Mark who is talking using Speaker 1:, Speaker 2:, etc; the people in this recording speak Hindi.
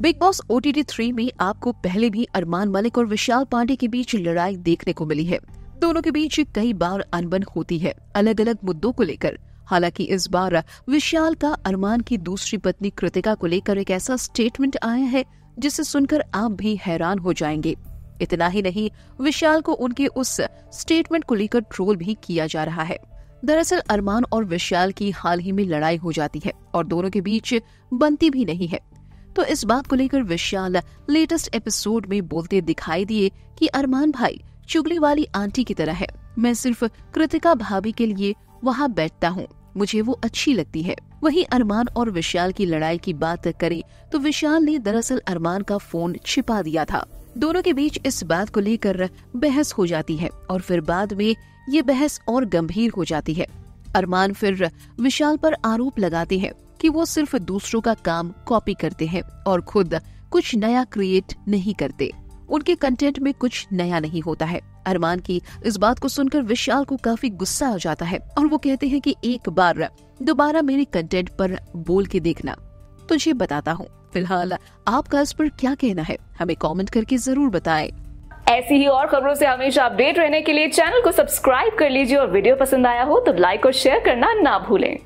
Speaker 1: Bigg Boss O T three में आपको पहले भी अरमान मलिक और विशाल पांडे के बीच लड़ाई देखने को मिली है। दोनों के बीच कई बार अनबन होती है अलग अलग मुद्दों को लेकर। हालाँकि इस बार विशाल का अरमान की दूसरी पत्नी कृतिका को लेकर एक ऐसा स्टेटमेंट आया है, जिसे सुनकर आप भी हैरान हो जाएँगे। इतना ही नहीं, विशाल को उनके उस स्टेटमेंट को लेकर ट्रोल भी किया जा रहा है। दरअसल अरमान और विशाल की हाल ही में लड़ाई हो जाती है और दोनों के बीच बनती भी नहीं है। तो इस बात को लेकर विशाल लेटेस्ट एपिसोड में बोलते दिखाई दिए कि अरमान भाई चुगली वाली आंटी की तरह है। मैं सिर्फ़ कृतिका भाभी के लिए वहाँ बैठता हूँ। मुझे वो अच्छी लगती है। वहीं अरमान और विशाल की लड़ाई की बात करें तो विशाल ने दरअसल अरमान का फ़ोन छिपा दिया था। दोनों के बीच इस बात को लेकर बहस हो जाती है और फिर बाद में ये बहस और गंभीर हो जाती है। अरमान फिर विशाल पर आरोप लगाते हैं कि वो सिर्फ़ दूसरों का काम कॉपी करते हैं और खुद कुछ नया क्रिएट नहीं करते। उनके कंटेंट में कुछ नया नहीं होता है। अरमान की इस बात को सुनकर विशाल को काफ़ी गुस्सा आ जाता है और वो कहते हैं कि एक बार दोबारा मेरे कंटेंट पर बोल के देखना। तुझे बताता हूँ, फ़िलहाल आपका इस पर क्या कहना है? हमें कमेंट करके ज़रूर बताएँ।
Speaker 2: ऐसी ही और खबरों से हमेशा अपडेट रहने के लिए चैनल को सब्सक्राइब कर लीजिए और वीडियो पसंद आया हो तो लाइक और शेयर करना ना भूलें।